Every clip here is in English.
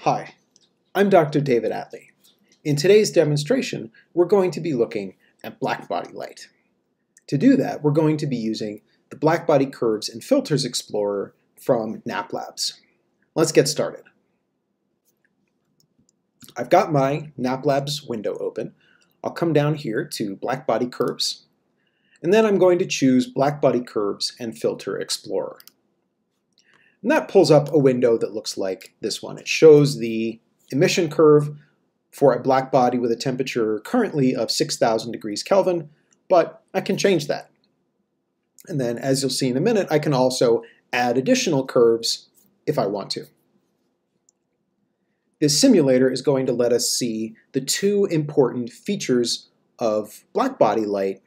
Hi, I'm Dr. David Atlee. In today's demonstration, we're going to be looking at blackbody light. To do that, we're going to be using the Blackbody Curves and Filters Explorer from NAAP Labs. Let's get started. I've got my NAAP Labs window open. I'll come down here to Blackbody Curves, and then I'm going to choose Blackbody Curves and Filter Explorer. And that pulls up a window that looks like this one. It shows the emission curve for a black body with a temperature currently of 6,000 degrees Kelvin, but I can change that. And then, as you'll see in a minute, I can also add additional curves if I want to. This simulator is going to let us see the two important features of black body light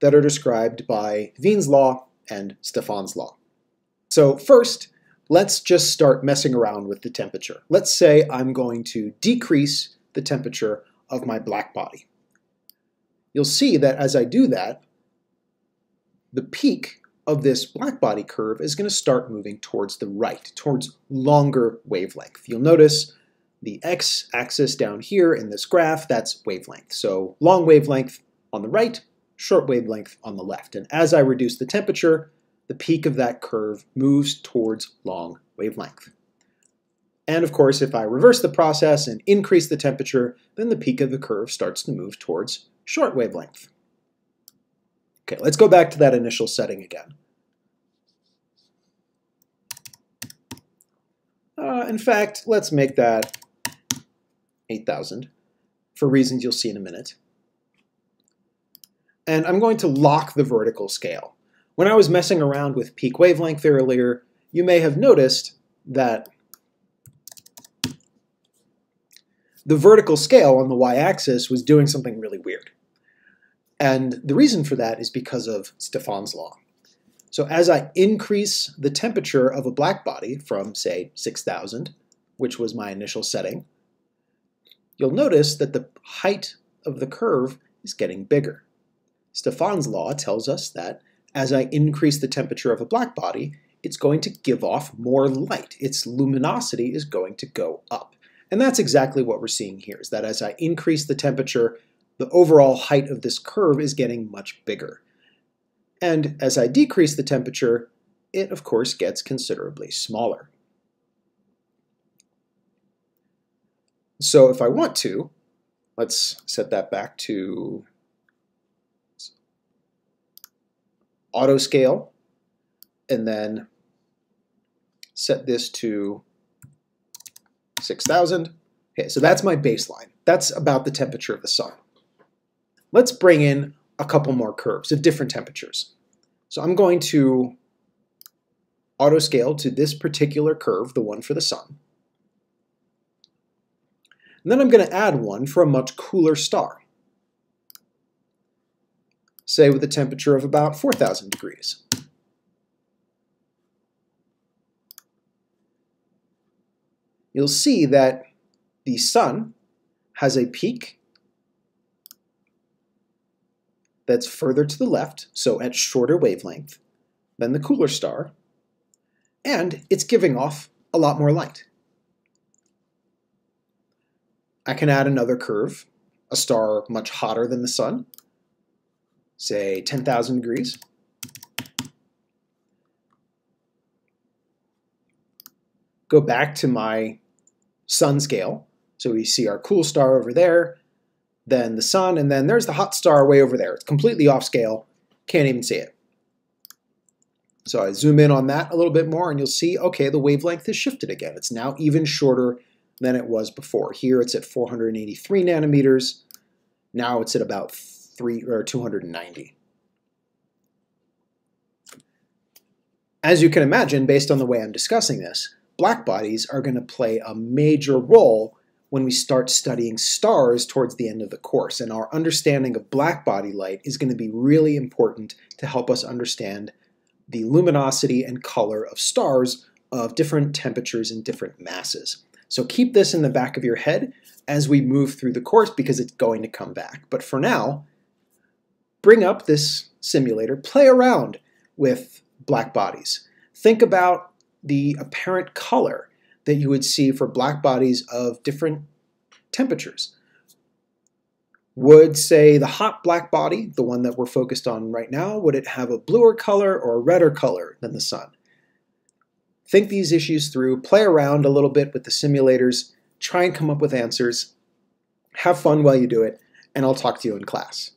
that are described by Wien's law and Stefan's law. So first, let's just start messing around with the temperature. Let's say I'm going to decrease the temperature of my black body. You'll see that as I do that, the peak of this black body curve is going to start moving towards the right, towards longer wavelength. You'll notice the x-axis down here in this graph, that's wavelength. So long wavelength on the right, short wavelength on the left. And as I reduce the temperature, the peak of that curve moves towards long wavelength. And of course, if I reverse the process and increase the temperature, then the peak of the curve starts to move towards short wavelength. Okay, let's go back to that initial setting again. Uh, in fact, let's make that 8,000 for reasons you'll see in a minute. And I'm going to lock the vertical scale. When I was messing around with peak wavelength earlier, you may have noticed that the vertical scale on the y-axis was doing something really weird. And the reason for that is because of Stefan's law. So as I increase the temperature of a black body from, say, 6,000, which was my initial setting, you'll notice that the height of the curve is getting bigger. Stefan's law tells us that as I increase the temperature of a black body, it's going to give off more light. Its luminosity is going to go up. And that's exactly what we're seeing here, is that as I increase the temperature, the overall height of this curve is getting much bigger. And as I decrease the temperature, it of course gets considerably smaller. So if I want to, let's set that back to auto scale, and then set this to 6,000. Okay, so that's my baseline. That's about the temperature of the sun. Let's bring in a couple more curves of different temperatures. So I'm going to auto scale to this particular curve, the one for the sun. And then I'm going to add one for a much cooler star say with a temperature of about 4,000 degrees. You'll see that the sun has a peak that's further to the left, so at shorter wavelength, than the cooler star, and it's giving off a lot more light. I can add another curve, a star much hotter than the sun, say 10,000 degrees. Go back to my sun scale. So we see our cool star over there, then the sun, and then there's the hot star way over there. It's completely off scale. Can't even see it. So I zoom in on that a little bit more and you'll see, okay, the wavelength has shifted again. It's now even shorter than it was before. Here it's at 483 nanometers. Now it's at about three or 290. As you can imagine, based on the way I'm discussing this, black bodies are going to play a major role when we start studying stars towards the end of the course. And our understanding of black body light is going to be really important to help us understand the luminosity and color of stars of different temperatures and different masses. So keep this in the back of your head as we move through the course because it's going to come back. But for now, bring up this simulator, play around with black bodies. Think about the apparent color that you would see for black bodies of different temperatures. Would, say, the hot black body, the one that we're focused on right now, would it have a bluer color or a redder color than the sun? Think these issues through, play around a little bit with the simulators, try and come up with answers. Have fun while you do it, and I'll talk to you in class.